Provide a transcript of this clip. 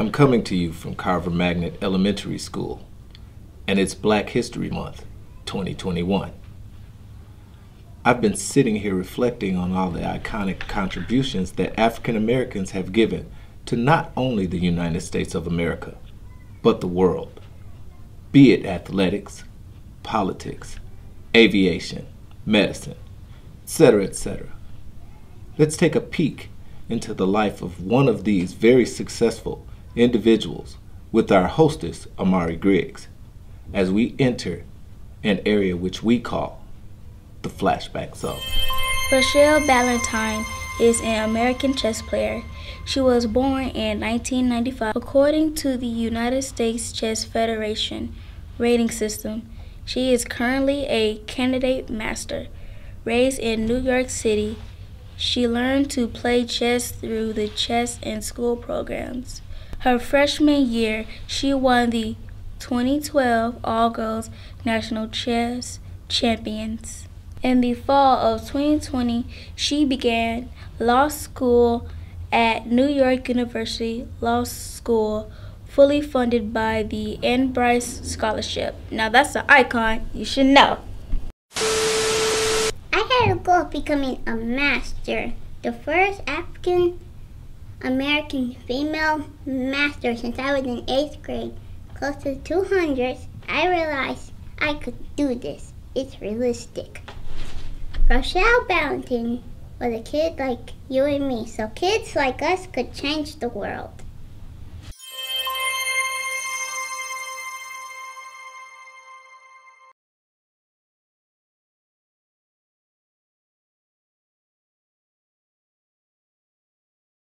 I'm coming to you from Carver Magnet Elementary School, and it's Black History Month 2021. I've been sitting here reflecting on all the iconic contributions that African Americans have given to not only the United States of America, but the world, be it athletics, politics, aviation, medicine, etc., etc. Let's take a peek into the life of one of these very successful individuals with our hostess, Amari Griggs, as we enter an area which we call the flashback zone. Rochelle Ballantyne is an American chess player. She was born in 1995. According to the United States Chess Federation rating system, she is currently a candidate master. Raised in New York City, she learned to play chess through the chess and school programs. Her freshman year, she won the 2012 All Girls National Chess Champions. In the fall of 2020, she began law school at New York University Law School, fully funded by the AnBryce Scholarship. Now that's an icon, you should know. I had a goal of becoming a master, the first African American female master since I was in eighth grade. Close to 200, I realized I could do this. It's realistic. Rochelle Ballantyne was a kid like you and me, so kids like us could change the world.